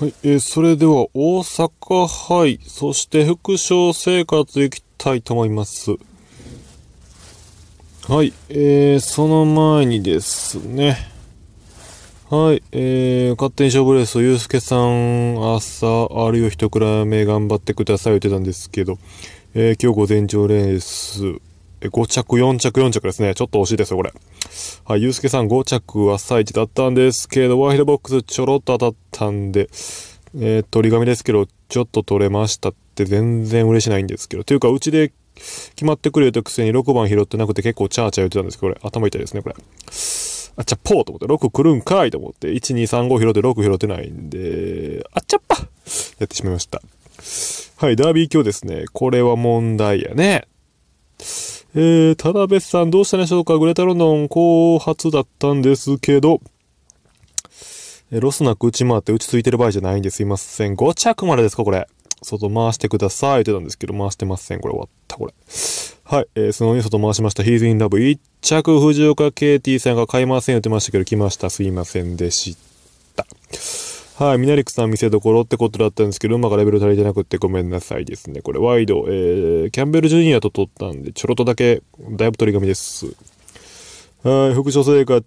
はい、えーそれでは大阪杯、そして副賞生活いきたいと思います。はい、えー、その前にですね、はい、えー、勝手に勝負レースを、ゆうすけさん、朝、あるいは一くらめ頑張ってください言ってたんですけど、えー、今日午前中レース、え5着、4着、4着ですね。ちょっと惜しいですよ、これ。はい、ゆうすけさん5着朝一だったんですけど、ワイドボックスちょろっと当たったんで、えー、取り紙ですけど、ちょっと取れましたって全然嬉しないんですけど。というか、うちで決まってくれたくせに6番拾ってなくて結構チャーチャー言ってたんですけど、これ、頭痛いですね、これ。あっちゃっぽーと思って、6来るんかいと思って、1、2、3、5拾って6拾ってないんで、あっちゃっぱやってしまいました。はい、ダービー今日ですね。これは問題やね。えー、田辺さんどうしたでしょうか？グレタロンドン後発だったんですけど、えロスなく打ち回って打ちついてる場合じゃないんですいません。5着までですかこれ。外回してください言ってたんですけど、回してません。これ終わった、これ。はい、えー、その上外回しました。ヒーズインラブ。1着、藤岡 KT さんが買いません言ってましたけど、来ました。すいませんでした。はい、ミナリクさん見せどころってことだったんですけど、馬がレベル足りてなくってごめんなさいですね。これ、ワイド、えー、キャンベルジュニアと取ったんで、ちょろっとだけ、だいぶ取り紙です。はい、副所生活、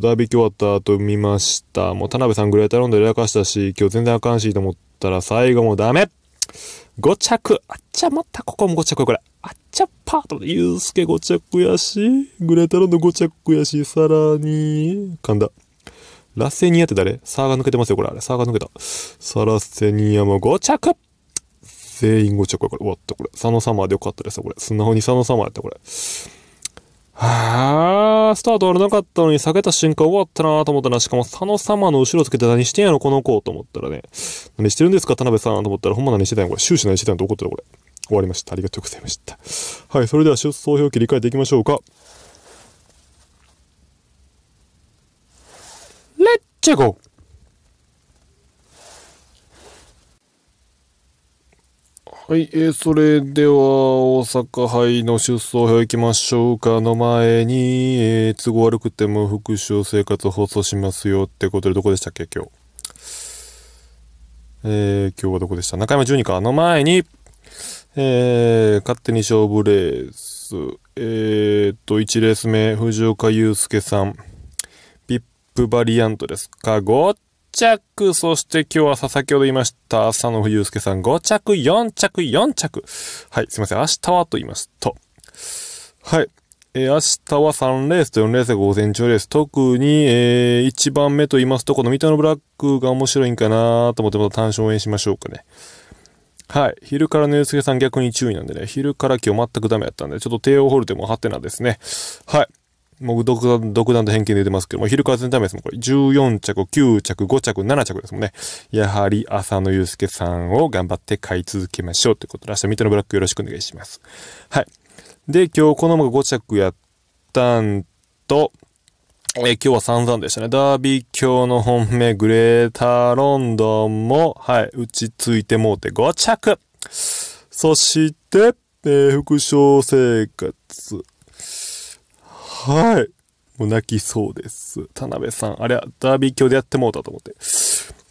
ダービー今日終わった後見ました。もう田辺さんぐらい頼んでやらかしたし、今日全然あかんしと思ったら最後もダメ !5 着あっちゃ、またここも5着これ。あっちゃパートで、ゆうすけ5着やし、グレータロンド5着やし、さらに、噛んだ。ラセニアって誰？サーが抜けてますよ、これ。あれ、サーが抜けた。サラセニアも5着全員5着これ。終わった、これ。佐野サマでよかったです、これ。素直に佐野サマやった、これ。はあ、スタート悪なかったのに下げた瞬間終わったなと思ったら、しかも佐野様の後ろつけて何してんやろ、この子と思ったらね。何してるんですか、田辺さんと思ったら、ほんま何してたんや、これ。終始何してたんやと怒ってた、これ。終わりました。ありがとうございました。はい、それでは出走表記理解できましょうか。レッチェゴーはい、えー、それでは、大阪杯の出走表行きましょうか。の前に、えー、都合悪くても副賞生活放送しますよってことで、どこでしたっけ、今日。えー、今日はどこでした？中山12か。の前に、えー、勝手に勝負レース、えーっと、1レース目、藤岡祐介さん、プバリアントですか？5着、そして今日はさ先ほど言いました、浅野祐介さん5着、4着、4着。はい、すいません。明日はと言いますと。はい。えー明日は3レースと4レースが午前中レース。特に、え1番目と言いますと、このミトのブラックが面白いんかなと思ってまた単勝応援しましょうかね。はい。昼からの祐介さん逆に注意なんでね、昼から今日全くダメやったんで、ちょっと帝王ホルテもハテナですね。はい。もう独断、独断と偏見で出てますけども、昼から全然ダメですもん。これ、14着、9着、5着、7着ですもんね。やはり、浅野祐介さんを頑張って買い続けましょうということで、明日、ミトのブラックよろしくお願いします。はい。で、今日この馬が5着やったんと、え今日は散々でしたね。ダービー今日の本命、グレーターロンドンも、はい、打ちついてもうて5着。そして、えー副賞生活。はい。もう泣きそうです。田辺さん。あれは、ダービー卿でやってもうたと思って。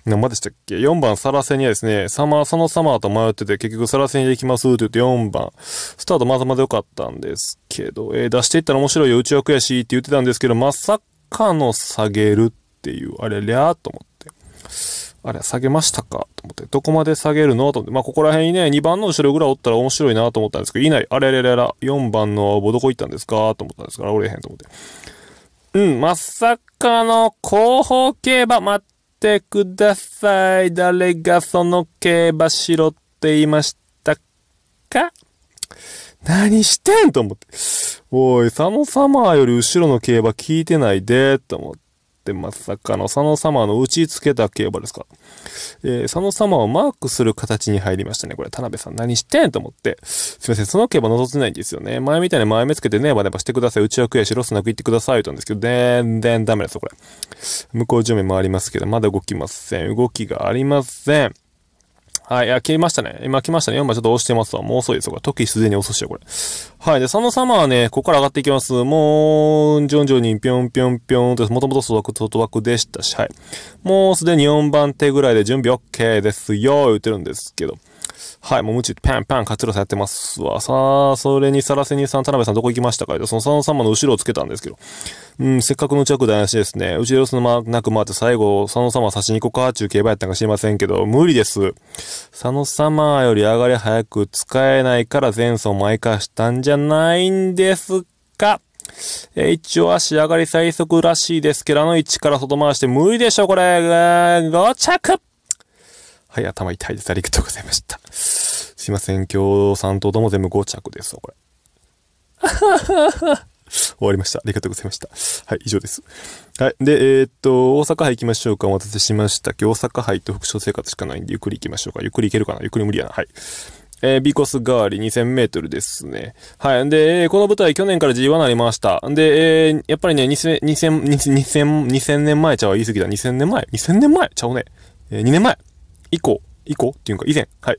何までしたっけ ?4 番サラセニアですね。サマー、そのサマーと迷ってて、結局サラセニアできますって言って4番。スタートまだまだ良かったんですけど、えー出していったら面白いよ、うちは悔しいって言ってたんですけど、まさかの下げるっていう、あれ、りゃーと思って。あれ、下げましたか？と思って。どこまで下げるの？と思って。まあ、ここら辺にね、2番の後ろぐらいおったら面白いなと思ったんですけど、いない。あれれれら、4番の青棒どこ行ったんですか？と思ったんですから、おれへんと思って。うん、まさかの後方競馬待ってください。誰がその競馬しろって言いましたか？何してん？と思って。おい、佐野サマーより後ろの競馬聞いてないで、と思って。まさかの佐野様の打ちつけた競馬ですか？えー、佐野様をマークする形に入りましたね。これ、田辺さん何してん？と思って。すいません、その競馬覗せないんですよね。前みたいに前目つけてねばねばしてください。うちは悔しロスなく言ってください。言ったんですけど、全然ダメですよ、これ。向こう上面回りますけど、まだ動きません。動きがありません。はい。いや、消えましたね。今来ましたね。4番ちょっと押してますわ。もう遅いですよ。時すでに遅しよ、これ。はい。で、佐野様はね、ここから上がっていきます。もう、徐々にぴょんぴょんぴょんと、もともと外枠、外枠でしたし、はい。もうすでに4番手ぐらいで準備 OK ですよ、言ってるんですけど。はい、もう無知パンパン活路さやってますわ。さあ、それにさらせにさん、田辺さんどこ行きましたかその佐野様の後ろをつけたんですけど。うん、せっかくの着大話ですね。うちでそのまなく回って最後、佐野様差しに行こうか、中競馬やったんか知りませんけど、無理です。佐野様より上がり早く使えないから前走前化したんじゃないんですかえ、一応足上がり最速らしいですけど、あの位置から外回して無理でしょ、これ。5着はい、頭痛いです。ありがとうございました。すいません、今日3頭とも全部5着ですわ、これ。終わりました。ありがとうございました。はい、以上です。はい。で、えー、っと、大阪杯行きましょうか。お待たせしました。今日大阪杯と副賞生活しかないんで、ゆっくり行きましょうか。ゆっくり行けるかな？ゆっくり無理やな。はい。えー、ビコス代わり2000メートルですね。はい。で、えー、この舞台去年から G1 になりました。で、えー、やっぱりね、2000、2000、2000、2000年前ちゃう言い過ぎだ。2000年前 ?2000 年前？ちゃうね。えー、2年前？以降。以降っていうか以前。はい。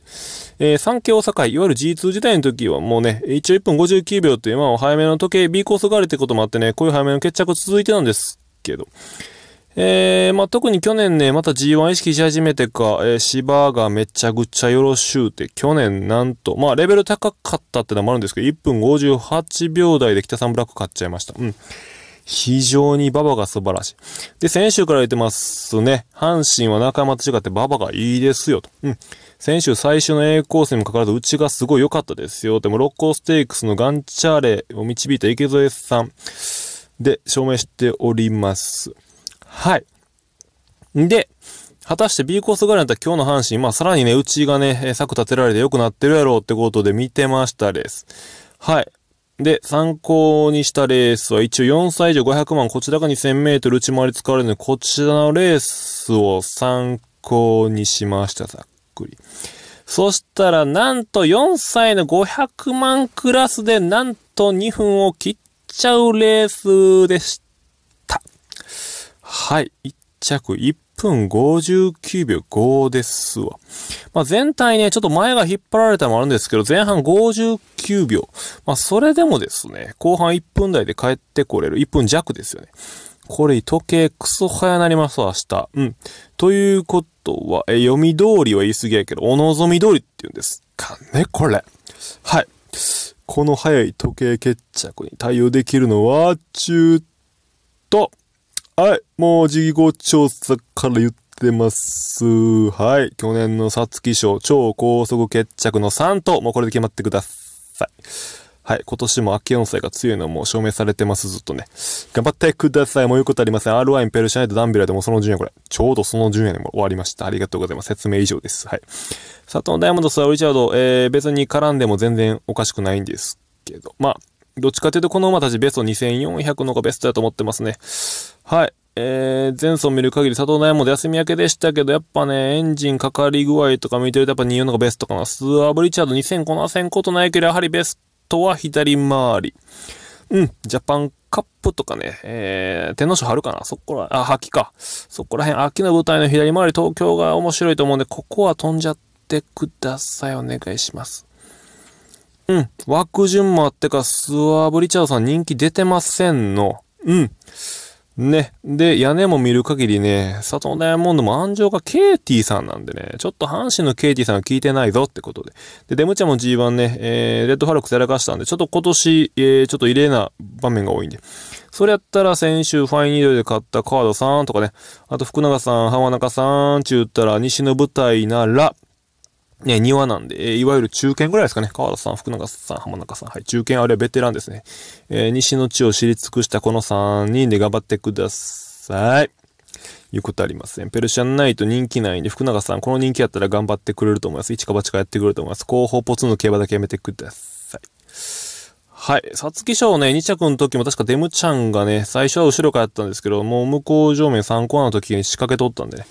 えー、産経大阪、いわゆる G2 時代の時はもうね、一応1分59秒っていう、まあ、早めの時計 B コースがあるってこともあってね、こういう早めの決着続いてたんですけど。えー、まあ、特に去年ね、また G1 意識し始めてか、えー、芝がめちゃくちゃよろしゅうて、去年なんと、まあ、レベル高かったってのもあるんですけど、1分58秒台で北さんブラック買っちゃいました。うん。非常に馬場が素晴らしい。で、先週から言ってますね。阪神は仲間と違って馬場がいいですよと。うん。先週最終の A コースにもかかわらず、うちがすごい良かったですよ。でも、六甲ステークスのガンチャーレを導いた池添さんで証明しております。はい。で、果たして B コースぐらいだったら今日の阪神、まあさらにね、うちがね、策立てられて良くなってるやろうってことで見てましたです。はい。で、参考にしたレースは一応4歳以上500万、こちらが2000メートル内回り使われるので、こちらのレースを参考にしました、ざっくり。そしたら、なんと4歳の500万クラスで、なんと2分を切っちゃうレースでした。はい。1着1分59秒5ですわ。まあ、全体ね、ちょっと前が引っ張られたのもあるんですけど、前半59秒。まあ、それでもですね、後半1分台で帰ってこれる。1分弱ですよね。これ、時計クソ早なりますわ、明日。うん。ということは、え、読み通りは言い過ぎやけど、お望み通りって言うんですかね、これ。はい。この早い時計決着に対応できるのは、中と、はい。もう、事後調査から言ってます。はい。去年の皐月賞、超高速決着の3と、もうこれで決まってください。はい。今年も秋音歳が強いのも証明されてます、ずっとね。頑張ってください。もう言うことありません。R ワイン、ペルシャナイト、ダンビラでもその順位はこれ。ちょうどその順位でも終わりました。ありがとうございます。説明以上です。はい。佐藤ダイヤモンドスはリチャード、えー、別に絡んでも全然おかしくないんですけど。まあ、どっちかというとこの馬たちベスト2400のがベストだと思ってますね。はい。えー、前走見る限り佐藤内も休み明けでしたけど、やっぱね、エンジンかかり具合とか見てるとやっぱ24のがベストかな。スワーブリチャード2000こなせんことないけど、やはりベストは左回り。うん、ジャパンカップとかね、えー、天皇賞春かなそこら、あ、秋か。そこら辺、秋の舞台の左回り東京が面白いと思うんで、ここは飛んじゃってください。お願いします。枠順もあってか、スワーブリチャードさん人気出てませんの。うん。ね。で、屋根も見る限りね、佐藤ダイヤモンドも安城がケイティさんなんでね、ちょっと阪神のケイティさんは聞いてないぞってことで。で、デムチャも G1 ね、えー、レッドファルクスやらかしたんで、ちょっと今年、えー、ちょっと異例な場面が多いんで。それやったら先週ファインニードで買ったカードさんとかね、あと福永さん、浜中さんちゅうったら西の舞台なら、ね、庭なんで、え、いわゆる中堅ぐらいですかね。川田さん、福永さん、浜中さん。はい。中堅あるいはベテランですね。えー、西の地を知り尽くしたこの3人で頑張ってください。いうことありません。ペルシャンナイト人気ないんで、福永さん、この人気やったら頑張ってくれると思います。一か八かやってくれると思います。後方ポツンの競馬だけやめてください。はい。皐月賞ね、2着の時も確かデムちゃんがね、最初は後ろからやったんですけど、もう向こう上面3コーナーの時に仕掛け取ったんでね。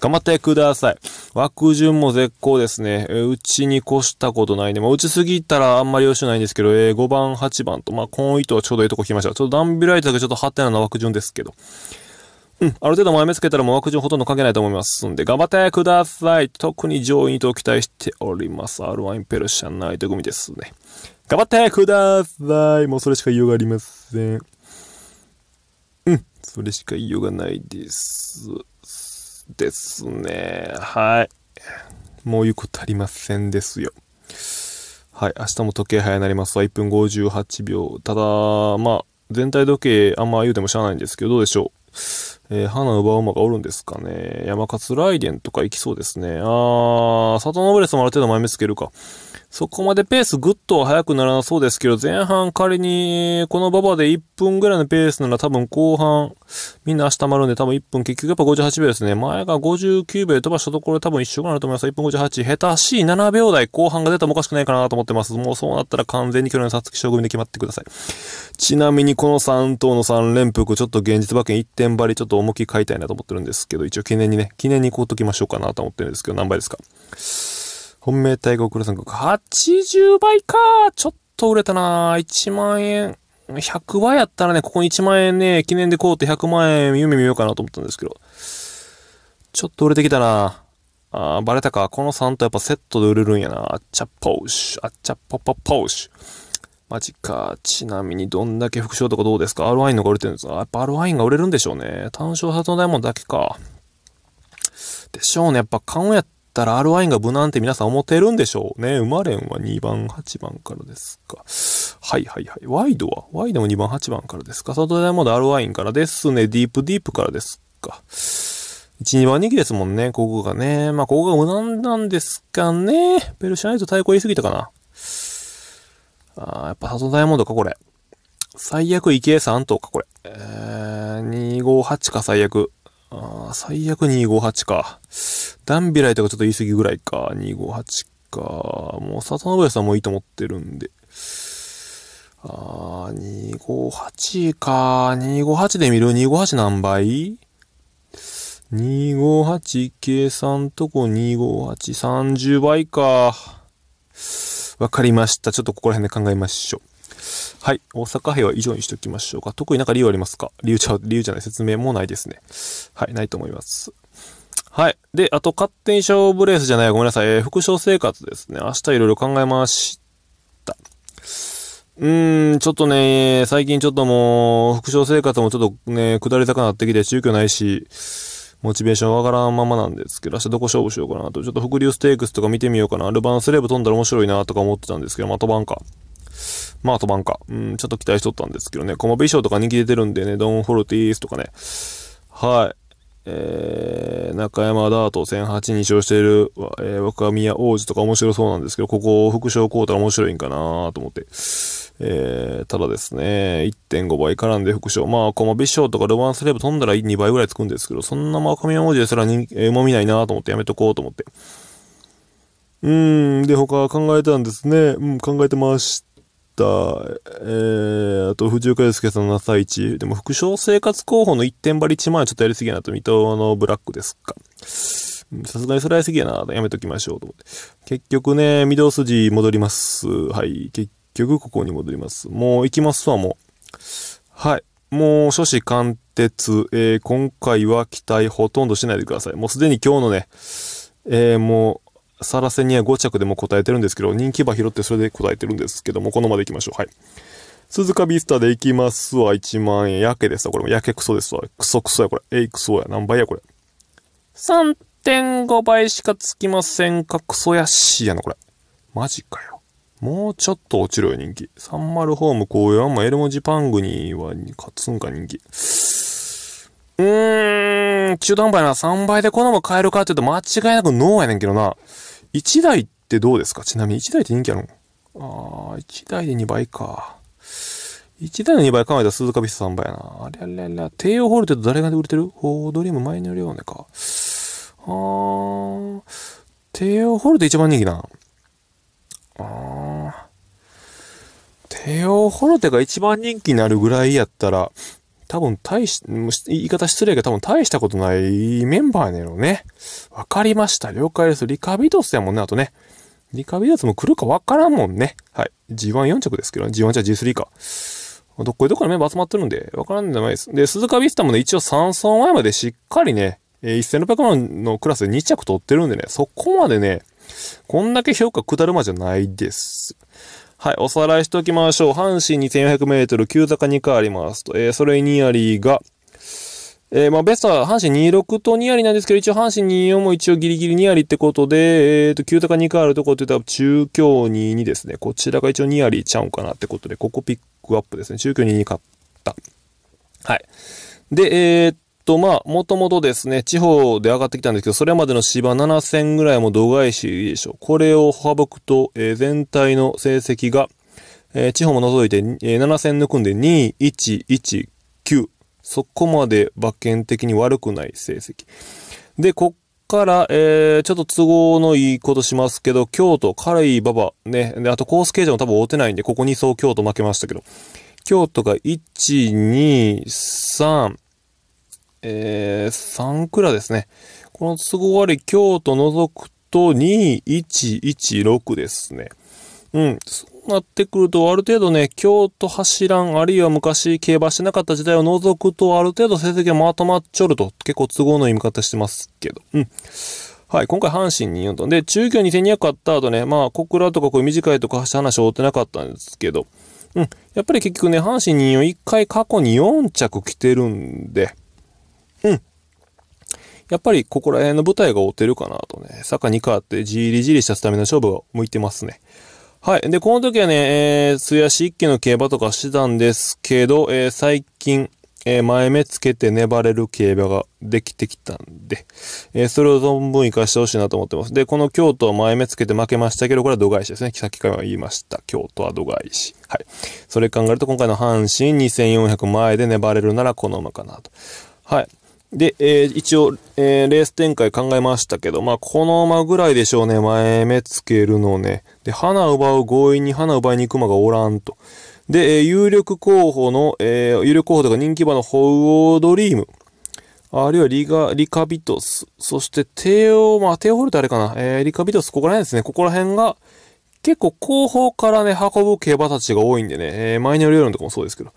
頑張ってください。枠順も絶好ですね。えうちに越したことないね。まあ、打ちすぎたらあんまり良しないんですけど、えー、5番、8番と、まあ、この糸はちょうどいいとこ来ました。ちょっとダンビライトだけちょっとハテナな枠順ですけど。うん、ある程度前目つけたらもう枠順ほとんど関係ないと思いますんで、頑張ってください。特に上位と期待しております。R1 インペルシャンナイト組ですね。頑張ってください。もうそれしか言いようがありません。うん、それしか言いようがないです。ですね。はい。もう言うことありませんですよ。はい。明日も時計早なりますわ。1分58秒。ただ、まあ、全体時計あんま言うてもしゃあないんですけど、どうでしょう。えー、花奪う馬がおるんですかね。山勝ライデンとか行きそうですね。あー、佐藤ノブレスもある程度前目つけるか。そこまでペースぐっと速くならなそうですけど、前半仮に、この馬場で1分ぐらいのペースなら多分後半、みんな明日まるんで多分1分、結局やっぱ58秒ですね。前が59秒で飛ばしたところで多分一緒かなると思います。1分58。下手しい7秒台後半が出たもおかしくないかなと思ってます。もうそうなったら完全に去年の皐月賞組で決まってください。ちなみにこの3頭の3連複、ちょっと現実馬券1点張りちょっと重き買いたいなと思ってるんですけど、一応記念にね、記念にこうときましょうかなと思ってるんですけど、何倍ですか？本命対極倉さん80倍かちょっと売れたな1万円。100倍やったらね、ここに1万円ね、記念で買うって100万円夢見ようかなと思ったんですけど。ちょっと売れてきたなあバレたか。この3とやっぱセットで売れるんやな。あっちゃポーシュ。あっちゃポポポーシュ。マジか。ちなみにどんだけ副賞とかどうですか ?R ワインのが売れてるんですか？やっぱ R ワインが売れるんでしょうね。単勝発のダイモンだけか。でしょうね。やっぱ買うやったら R ワインが無難って皆さん思ってるんでしょうね。生まれんは2番、8番からですか。はいはいはい。ワイドは？ワイドも2番、8番からですか。サトダイモンド R ワインからですね。ディープディープからですか。1、2番人気ですもんね。ここがね。まあ、ここが無難なんですかね。ペルシャナイト対抗言い過ぎたかな。あやっぱサトダイモンドか、これ。最悪、池江3頭か、これ。えー、258か、最悪。ああ最悪258か。ダンビライとかちょっと言い過ぎぐらいか。258か。もう、里信さんもいいと思ってるんで。あー、258か。258で見る ?258 何倍 ?258 計算とこ258、30倍か。わかりました。ちょっとここら辺で考えましょう。はい。大阪杯は以上にしておきましょうか。特になんか理由ありますか？理由ちゃう、理由じゃない説明もないですね。はい。ないと思います。はい。で、あと、勝手に勝負レースじゃない、ごめんなさい。えー、副賞生活ですね。明日いろいろ考えました。うーん、ちょっとね、最近ちょっともう、副賞生活もちょっとね、下り坂になってきて、宗教ないし、モチベーションわからんままなんですけど、明日どこ勝負しようかなと。ちょっと伏流ステークスとか見てみようかな。アルバンスレーブ飛んだら面白いなとか思ってたんですけど、まあ飛ばんか。まあ飛ばんか。うん、ちょっと期待しとったんですけどね。コマビショーとか人気出てるんでね、ドン・フォルティースとかね。はい。えー、中山ダート1008に勝している、えー、若宮王子とか面白そうなんですけど、ここ副賞こうたら面白いんかなと思って。えー、ただですね、1.5倍絡んで副賞。まあ、コマビショーとかロマンスレーブ飛んだら2倍ぐらいつくんですけど、そんな若宮王子ですらに、えー、も見ないなと思ってやめとこうと思って。うん、で、他考えたんですね。うん、考えてました。。えー、あと、藤岡祐介さんの朝一。でも、副賞生活候補の一点張り1万円ちょっとやりすぎやなと、水戸のブラックですか。さすがにそれやりすぎやな。やめときましょうと思って。結局ね、御堂筋戻ります。はい。結局ここに戻ります。もう行きますわ、もう。はい。もう、初子貫徹。えー、今回は期待ほとんどしないでください。もうすでに今日のね、えー、もう、サラセニア5着でも答えてるんですけど、人気馬拾ってそれで答えてるんですけども、このままでいきましょう。はい。鈴鹿ビスタでいきますわ。1万円。やけですわ。これもやけクソですわ。クソクソや、これ。えいクソや。何倍や、これ。3.5倍しかつきませんか。クソやしやな、これ。マジかよ。もうちょっと落ちるよ、人気。30ホーム紅葉もエルモジパングには勝つんか、人気。うーん、中途半端やな。3倍でこのまま買えるかって言うと間違いなくノーやねんけどな。1台ってどうですか？ちなみに1台って人気あるの？ああ、1台で2倍か。1台の2倍考えたら鈴鹿ビスト3倍やな。あれあれあれ、帝王ホルテと誰が売れてる？ホードリームマイノリオネか。あー、帝王ホルテ一番人気な。あー。帝王ホルテが一番人気になるぐらいやったら、多分大し、言い方失礼が多分大したことないメンバーやねんろね。わかりました。了解です。リカビドスやもんね、あとね。リカビドスも来るかわからんもんね。はい。G14 着ですけど、ね、G1 じゃ G3 か。どっこいどっこいメンバー集まってるんで、わからんでもないです。で、鈴鹿ビスタもね、一応3走前までしっかりね、え、1600万のクラスで2着取ってるんでね、そこまでね、こんだけ評価下るまじゃないです。はい、おさらいしておきましょう。阪神2400メートル、急坂2回ありますと。えー、それにありが、えー、まあ、ベストは阪神26と2割なんですけど、一応阪神24も一応ギリギリ2割ってことで、えっ、ー、と、旧高2回あるとこって言ったら中京2にですね、こちらが一応2割ちゃうんかなってことで、ここピックアップですね。中京2に勝った。はい。で、えー、と、まあ、もともとですね、地方で上がってきたんですけど、それまでの芝7000ぐらいも度外視でしょ。これを省くと、えー、全体の成績が、えー、地方も除いて、えー、7000抜くんで2、1、1、9。そこまで馬券的に悪くない成績。で、こっから、えー、ちょっと都合のいいことしますけど、京都、カレイ、馬場、ね、で、あとコース形状も多分追ってないんで、ここ2走京都負けましたけど、京都が1、2、3、えー、3クラですね。この都合悪い京都除くと2、1、1、6ですね。うん。そうなってくると、ある程度ね、京都走らん、あるいは昔競馬してなかった時代を除くと、ある程度成績がまとまっちょると、結構都合のいい見方してますけど。うん。はい、今回阪神に4トン。で、中京2200あった後ね、まあ、小倉とかこういう短いとこ走った話を追ってなかったんですけど、うん。やっぱり結局ね、阪神24、1回過去に4着来てるんで、うん。やっぱりここら辺の舞台が追ってるかなとね、坂に変わってじりじりしたスタミナ勝負が向いてますね。はい。で、この時はね、えー、素足一気の競馬とかしてたんですけど、えー、最近、えー、前目つけて粘れる競馬ができてきたんで、えー、それを存分活かしてほしいなと思ってます。で、この京都は前目つけて負けましたけど、これは度外視ですね。さっきから言いました。京都は度外視。はい。それ考えると今回の阪神2400前で粘れるならこの馬かなと。はい。で、えー、一応、えー、レース展開考えましたけど、まあ、この馬ぐらいでしょうね、前目つけるのね。で、花奪う、強引に花奪いに行く馬がおらんと。で、えー、有力候補の、えー、有力候補とか人気馬のホウオドリーム。あるいはリガ、リカビトス。そしてテオ、まあ、テオホルってあれかな。えー、リカビトス、ここら辺ですね。ここら辺が、結構後方からね、運ぶ競馬たちが多いんでね、えー、マイネルヨロンとかもそうですけど。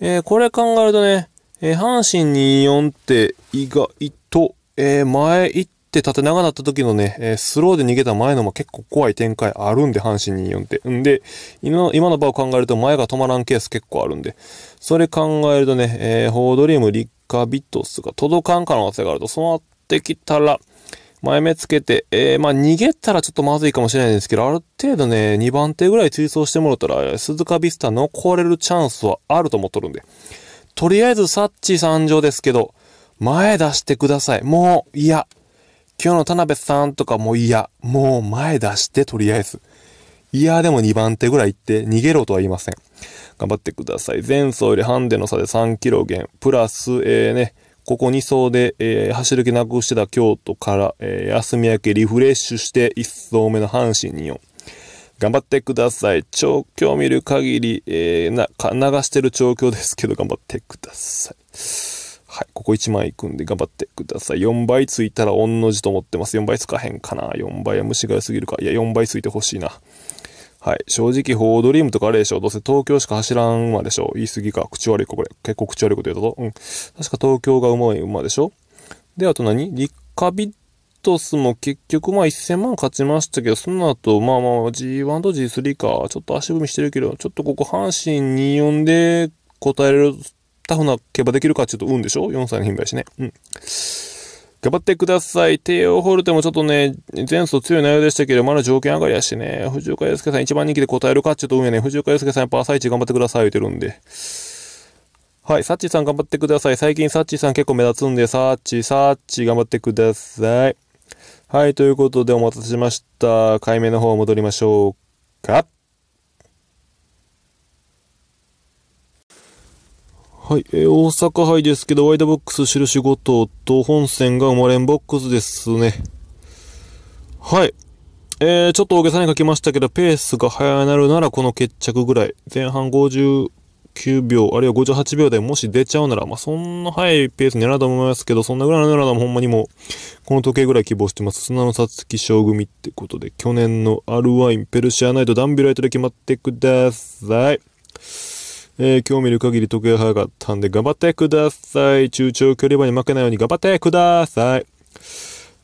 えー、これ考えるとね、えー、阪神24って意外と、えー、前行って縦長だった時のね、えー、スローで逃げた前のも結構怖い展開あるんで、阪神24って。んで、今の、場を考えると前が止まらんケース結構あるんで、それ考えるとね、えー、ホードリーム、リッカビットスが届かん可能性があると、そうなってきたら、前目つけて、えー、まあ逃げたらちょっとまずいかもしれないんですけど、ある程度ね、2番手ぐらい追走してもらったら、鈴鹿ビスタ残れるチャンスはあると思っとるんで。とりあえずサッチ参上ですけど、前出してください。もう嫌。今日の田辺さんとかも嫌。もう前出してとりあえず。いやでも2番手ぐらい行って逃げろとは言いません。頑張ってください。前走よりハンデの差で3キロ減。プラス、えー、ね、ここ2走で、えー、走る気なくしてた京都から、えー、休み明けリフレッシュして1走目の阪神に4。頑張ってください。調教見る限り、えー、な、流してる調教ですけど、頑張ってください。はい、ここ1枚いくんで頑張ってください。4倍ついたら御の字と思ってます。4倍つかへんかな。4倍は虫が良すぎるか。いや、4倍ついてほしいな。はい。正直、ホードリームとかあれでしょ。どうせ東京しか走らん馬でしょ。言い過ぎか。口悪いか、これ。結構口悪いこと言うと。うん。確か東京がうまい馬でしょ。で、あと何？リカビットスも結局まあ1000万勝ちましたけど、その後、まあまあ G1 と G3 か、ちょっと足踏みしてるけど、ちょっとここ阪神24で答えれるタフな競馬できるかちょっと運でしょ ?4 歳の品牌しね。うん。頑張ってください。帝王ホルテもちょっとね、前走強い内容でしたけど、まだ条件上がりやしね、藤岡祐介さん一番人気で答えるかちょっと運やね、藤岡祐介さんやっぱ朝一頑張ってください言ってるんで。はい、サッチさん頑張ってください。最近サッチさん結構目立つんで、サッチ、サッチ頑張ってください。はい、ということでお待たせしました。解明の方戻りましょうか。はい、えー、大阪杯ですけど、ワイドボックス印5頭と本線が生まれんボックスですね。はい。えー、ちょっと大げさに書きましたけど、ペースが速なるならこの決着ぐらい。前半50 9秒、あるいは58秒台もし出ちゃうなら、まあ、そんな速いペース狙うと思いますけど、そんなぐらいの狙うのもほんまにもう、この時計ぐらい希望してます。砂のさつき小組ってことで、去年のアルワイン、ペルシアナイト、ダンビライトで決まってください。えー、今日見る限り時計早かったんで頑張ってください。中長距離馬に負けないように頑張ってください。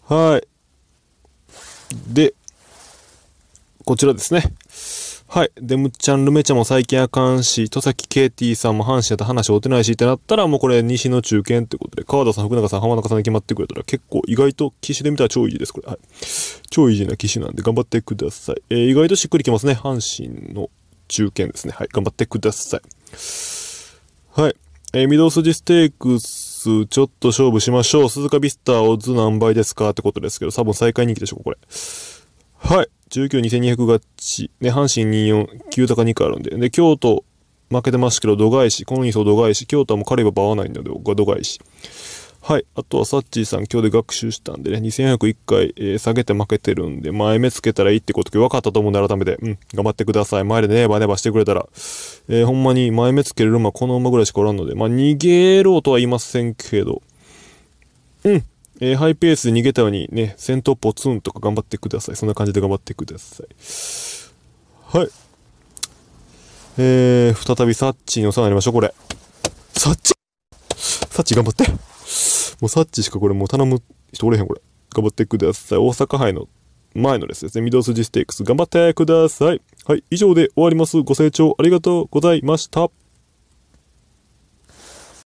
はい。で、こちらですね。はい。で、むちゃん、ルメちゃんも最近あかんし、戸崎ケイティさんも阪神やった話合うてないしってなったら、もうこれ西の中堅ってことで、川田さん、福永さん、浜中さんに決まってくれたら結構意外と騎手で見たら超いいです、これ。はい。超イージーな騎手なんで頑張ってください。えー、意外としっくりきますね。阪神の中堅ですね。はい。頑張ってください。はい。えー、御堂筋ステークス、ちょっと勝負しましょう。鈴鹿ビスター、オズ何倍ですか？ってことですけど、多分最下位人気でしょう、これ。はい。19、2200勝ち。ね、阪神24、9高2回あるんで。で、京都、負けてましたけど、度外視。この2層度外視。京都はもう彼は合わないんで、僕は度外視。はい。あとは、サッチーさん、今日で学習したんでね、2401回、えー、下げて負けてるんで、前目つけたらいいってこと今日分かったと思うんで、改めて、うん、頑張ってください。前でネバネバしてくれたら、えー、ほんまに前目つける馬、この馬ぐらいしかおらんので、まあ、逃げろとは言いませんけど、うん、えー、ハイペースで逃げたようにね、先頭ポツンとか頑張ってください。そんな感じで頑張ってください。はい。えー、再びサッチにお世話になりましょう、これ。サッチサッチ頑張って。もうサッチしかこれもう頼む人おれへん、これ。頑張ってください。大阪杯の前のですね。御堂筋ステークス頑張ってください。はい、以上で終わります。ご清聴ありがとうございました。